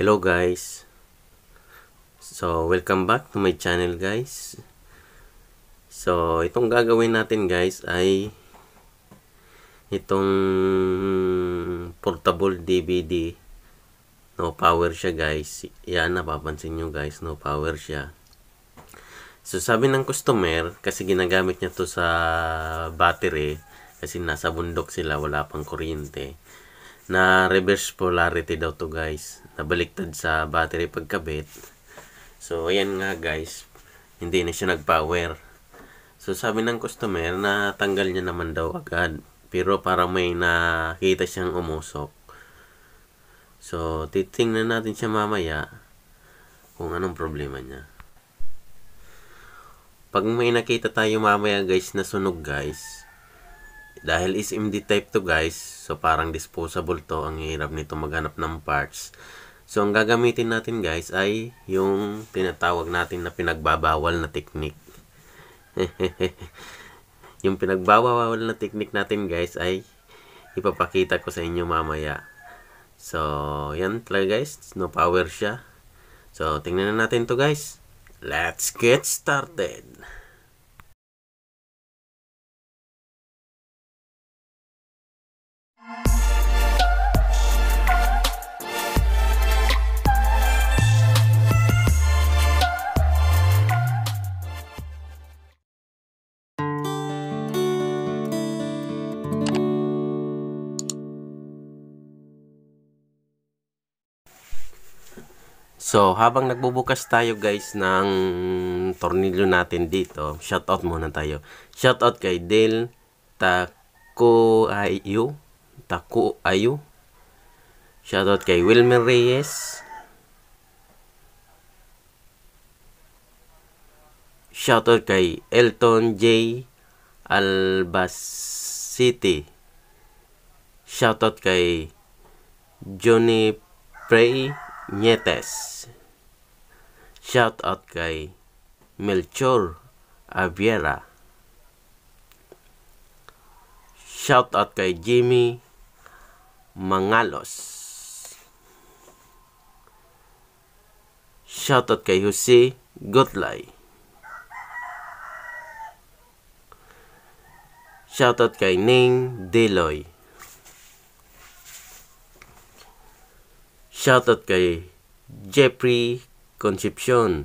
Hello guys. So, welcome back to my channel guys. So, itong gagawin natin guys ay itong portable DVD. No power siya guys. Yan, napapansin nyo guys, no power siya. So, sabi ng customer, kasi ginagamit niya to sa battery, kasi nasa bundok sila, wala pang kuryente na reverse polarity daw to guys nabaliktad sa battery pagkabit. So ayan nga guys. Hindi na siya nag-power. So sabi ng customer na tanggal niya naman daw agad. Pero parang may nakita siyang umusok. So titingnan natin siya mamaya kung anong problema niya. Pag may nakita tayo mamaya guys na sunog guys dahil is MD type to guys, so parang disposable to, ang hirap nito maghanap ng parts. So ang gagamitin natin guys ay yung tinatawag natin na pinagbabawal na technique. yung pinagbabawal na technique natin guys ay ipapakita ko sa inyo mamaya. So yan talaga guys, no power siya. So tingnan na natin to guys. Let's get started. So, habang nagbubukas tayo guys ng tornilyo natin dito, shoutout muna tayo. Shoutout kay Del Taku Ayu. Taku Ayu. Shoutout kay Wilmer Reyes. Shoutout kay Elton J. Albacete. Shoutout kay Johnny Prey Nietes. Shout out kay Melchor Aviera. Shout out kay Jimmy Mangalos. Shout out kay Jose Gotlay. Shout out kay Ning Deloy. Shoutout kay Jeffrey Concepcion.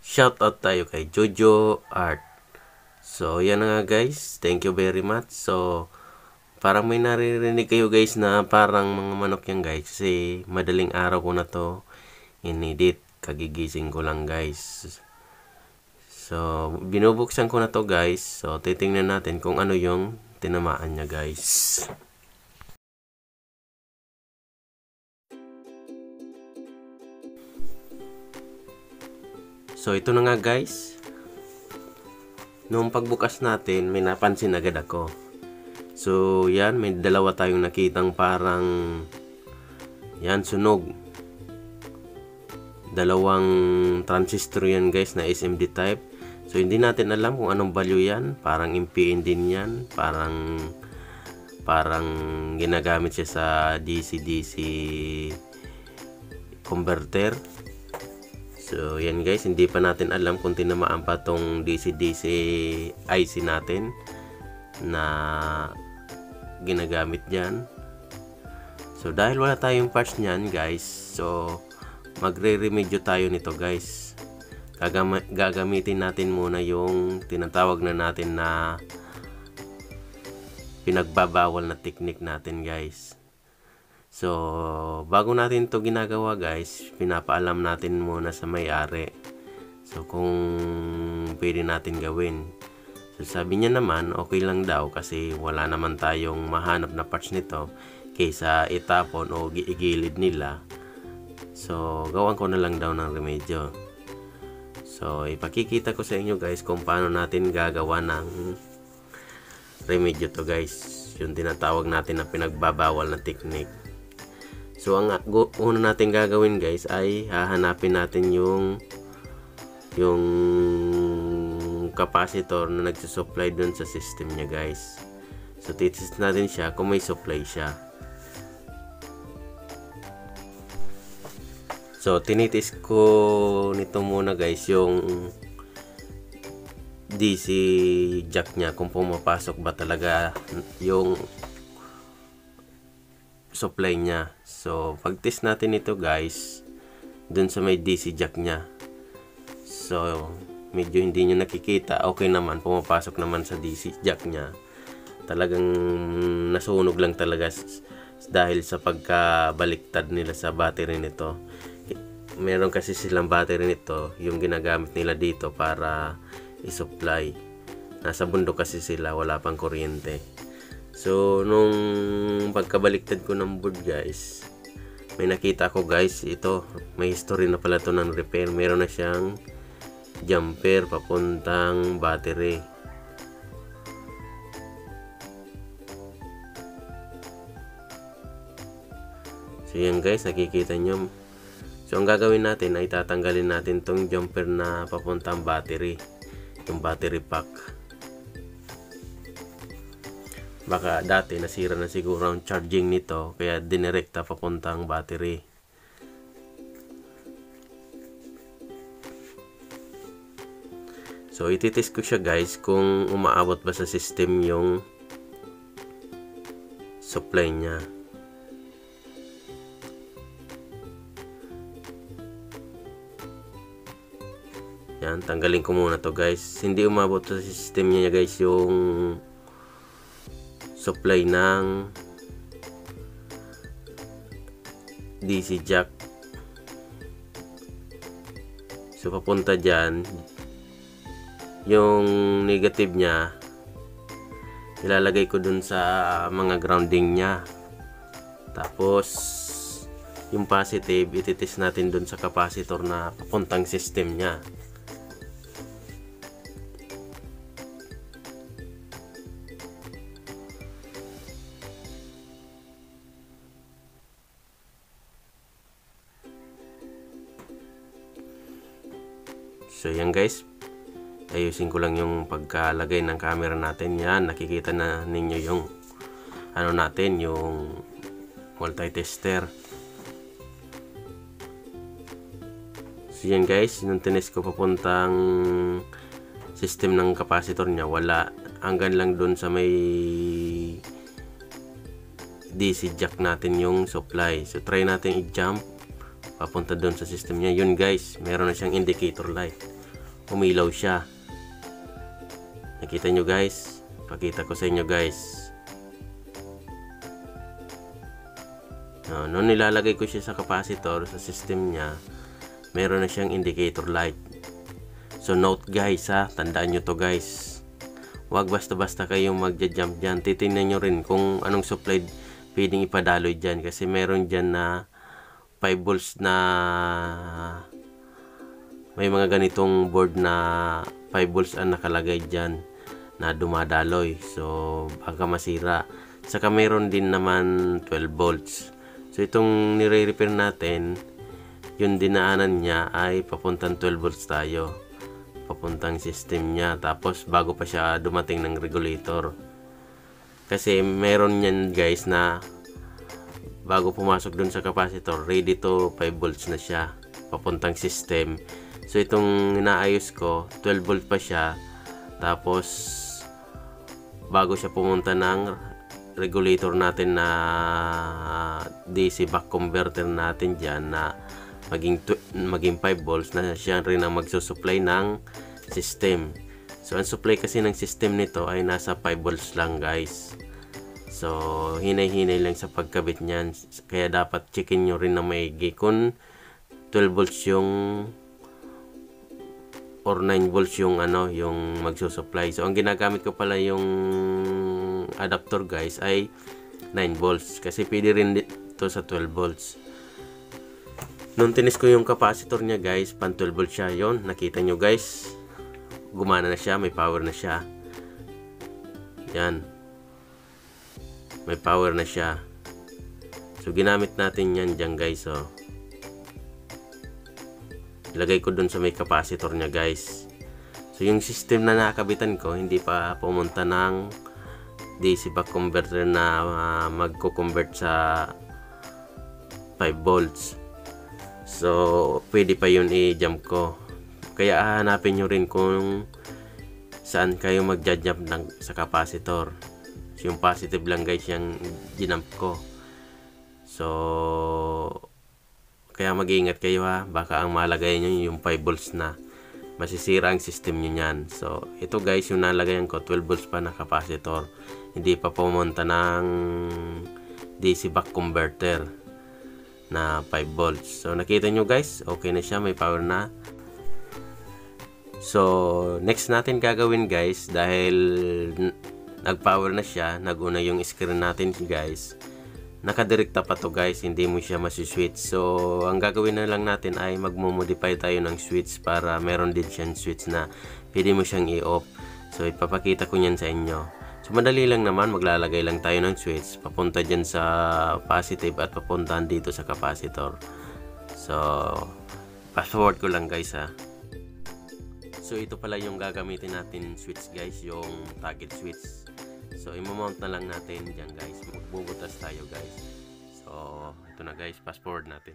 Shoutout tayo kay Jojo Art. So, yan nga guys. Thank you very much. So, parang may naririnig kayo guys na parang mga manok yan guys. Kasi madaling araw ko na to inedit. Kagigising ko lang guys. So, binubuksan ko na to guys. So, titingnan natin kung ano yung tinamaan niya guys. So, ito na nga guys. Noong pagbukas natin, may napansin agad ako. So, yan, may dalawa tayong nakitang parang yan, sunog. Dalawang transistor yan guys na SMD type. So, hindi natin alam kung anong value yan. Parang MPN din yan. Parang parang ginagamit siya sa DC-DC converter. So, yan guys, hindi pa natin alam kung tinamaan pa tong DC-DC IC natin na ginagamit dyan. So, dahil wala tayong parts niyan guys, so magre-remedyo tayo nito guys. Gagam gagamitin natin muna yung tinatawag na natin na pinagbabawal na technique natin guys. So, bago natin to ginagawa guys, pinapaalam natin muna sa may-ari. So, kung pwede natin gawin. So, sabi niya naman, okay lang daw kasi wala naman tayong mahanap na parts nito kaysa itapon o igilid nila. So, gawan ko na lang daw ng remedyo. So, ipakikita ko sa inyo guys kung paano natin gagawa ng remedyo to guys. Yung tinatawag natin na pinagbabawal na technique. So, ang una natin gagawin guys ay hahanapin natin yung yung capacitor na nagsusupply dun sa system niya guys. So, titest natin siya kung may supply siya. So, tinitis ko nito muna guys, yung DC jack niya kung pumapasok ba talaga yung supply niya. So, pag-test natin ito guys, dun sa may DC jack niya. So, medyo hindi nyo nakikita. Okay naman, pumapasok naman sa DC jack niya. Talagang nasunog lang talaga dahil sa pagkabaliktad nila sa battery nito. Meron kasi silang battery nito, yung ginagamit nila dito para i-supply. Nasa bundok kasi sila, wala pang kuryente. So, nung pagkabaliktad ko ng board guys, may nakita ko guys, ito, may history na pala to ng repair. Meron na siyang jumper papuntang battery. So yan guys, nakikita nyo. So ang gagawin natin ay tatanggalin natin tong jumper na papuntang battery. Yung battery pack. Baka dati nasira na siguro ang charging nito kaya dinirekta papuntang battery. So ititest ko siya guys kung umaabot ba sa system yung supply niya. Yan, tanggalin ko muna to guys. Hindi umabot sa system niya guys yung supply ng DC jack. So papunta dyan, yung negative niya, ilalagay ko dun sa mga grounding niya. Tapos, yung positive, ititest natin dun sa capacitor na papuntang system niya. So yan guys, ayusin ko lang yung pagkalagay ng camera natin. Yan, nakikita na ninyo yung ano natin, yung multi-tester. So yan guys, nung ko papuntang system ng capacitor niya, wala. Hanggang lang dun sa may DC jack natin yung supply. So try natin i-jump papunta doon sa system niya. Yun guys, meron na siyang indicator light. Umilaw siya. Nakita nyo guys? Pakita ko sa inyo guys. No, nung nilalagay ko siya sa capacitor, sa system niya, meron na siyang indicator light. So note guys ha, tandaan nyo to guys. Huwag basta-basta kayong magja-jump dyan. Titingnan nyo rin kung anong supply pwedeng ipadaloy dyan. Kasi meron dyan na 5 volts na may mga ganitong board na 5 volts ang nakalagay dyan na dumadaloy. So, baka masira. Saka meron din naman 12 volts. So, itong nire-repair natin, yung dinaanan niya ay papuntang 12 volts tayo. Papuntang system niya. Tapos, bago pa siya dumating ng regulator. Kasi meron yan guys na bago pumasok dun sa capacitor, ready to 5 volts na siya. Papuntang system. So, itong inaayos ko, 12 volt pa siya. Tapos, bago siya pumunta ng regulator natin na DC back converter natin dyan na maging, maging 5 volts na siya rin ang magsusupply ng system. So, ang supply kasi ng system nito ay nasa 5 volts lang guys. So, hinay-hinay lang sa pagkabit niyan. Kaya dapat checkin nyo rin na maigi kung 12 volts yung or 9 volts yung ano, yung magsusupply. So, ang ginagamit ko pala yung adapter guys ay 9 volts. Kasi pwede rin dito sa 12 volts. Nung tinis ko yung capacitor niya guys, pan 12 volts siya yon Nakita nyo guys, gumana na siya, may power na siya. Yan. May power na siya. So, ginamit natin yan dyan guys. Oh. Ilagay ko dun sa may capacitor niya guys. So, yung system na nakabitan ko, hindi pa pumunta ng DC back converter na uh, magko-convert sa 5 volts. So, pwede pa yun i-jump ko. Kaya hanapin nyo rin kung saan kayo mag-jump ng, sa capacitor. So, yung positive lang guys yung ginamp ko. So, kaya mag-iingat kayo ha. Baka ang malagay nyo yung 5 volts na. Masisira ang system nyo yan. So, ito guys yung nalagayan ko 12 volts pa na capacitor. Hindi pa pumunta ng DC back converter na 5 volts. So, nakita nyo guys, okay na siya, may power na. So, next natin gagawin guys, dahil nag-power na siya, naguna yung screen natin guys. Nakadirekta pa to guys, hindi mo siya masiswitch. So, ang gagawin na lang natin ay magmo-modify tayo ng switch para meron din siyang switch na pwede mo siyang i-off. So, ipapakita ko niyan sa inyo. So, madali lang naman, maglalagay lang tayo ng switch, papunta dyan sa positive at papuntahan dito sa capacitor. So, password ko lang guys ha. So, ito pala yung gagamitin natin switch guys, yung target switch. So, imamount na lang natin dyan guys. Magbubutas tayo guys. So, ito na guys, fast forward natin.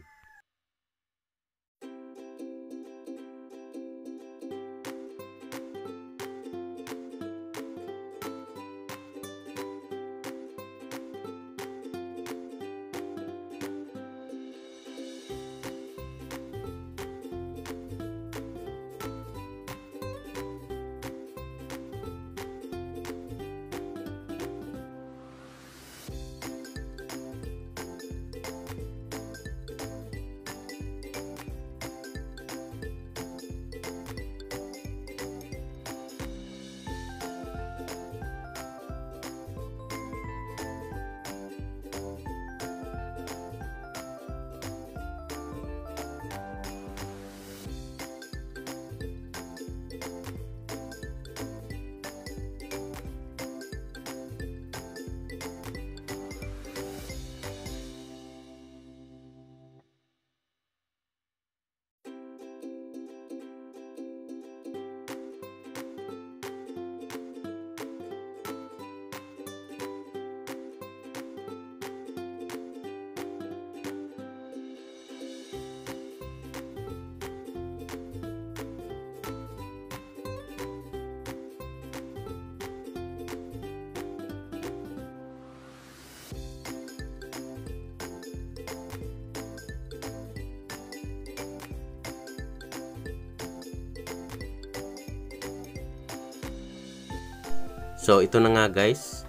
So, ito na nga guys.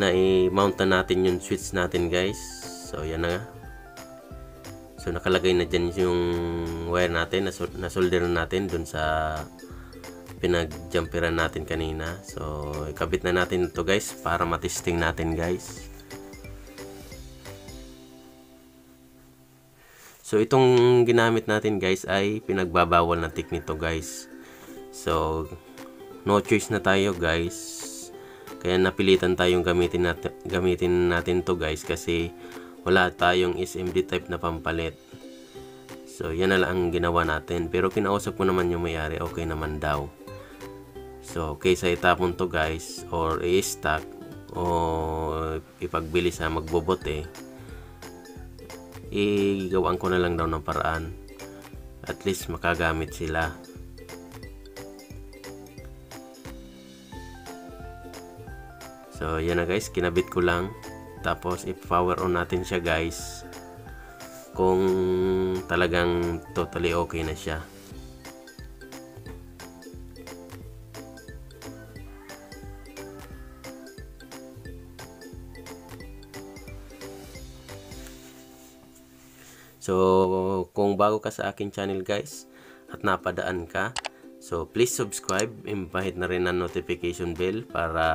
Na i-mount na natin yung switch natin guys. So, yan na nga. So, nakalagay na dyan yung wire natin. Nasolder na natin dun sa pinag-jumperan natin kanina. So, ikabit na natin ito guys para matesting natin guys. So, itong ginamit natin guys ay pinagbabawal na technique to guys. So, no choice na tayo guys kaya napilitan tayong gamitin natin, gamitin natin to guys kasi wala tayong SMD type na pampalit. So yan na lang ang ginawa natin. Pero kinausap ko naman yung mayari okay naman daw. So kaysa itapon to guys or i-stack o ipagbili sa magbobote igawaan ko na lang daw ng paraan. At least makagamit sila So, yan na guys. Kinabit ko lang. Tapos, i-power on natin siya guys. Kung talagang totally okay na siya. So, kung bago ka sa aking channel guys, at napadaan ka, so please subscribe, impahit na rin ang notification bell para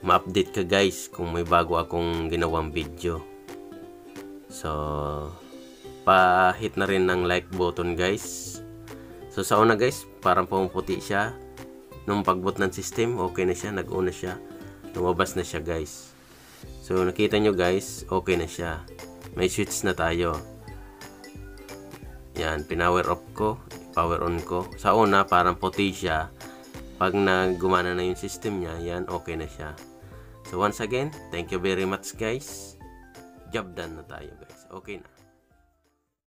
ma-update ka guys kung may bago akong ginawang video. So, pa-hit na rin ng like button guys. So, sa una guys, parang pumuputi siya. Nung pagbot ng system, okay na siya, nag-una siya. Lumabas na siya guys. So, nakita nyo guys, okay na siya. May switch na tayo. Yan, pinower off ko, power on ko. Sa una, parang puti siya. Pag nagumana na yung system niya, yan, okay na siya. So once again, thank you very much guys. Job done na tayo guys. Okay na.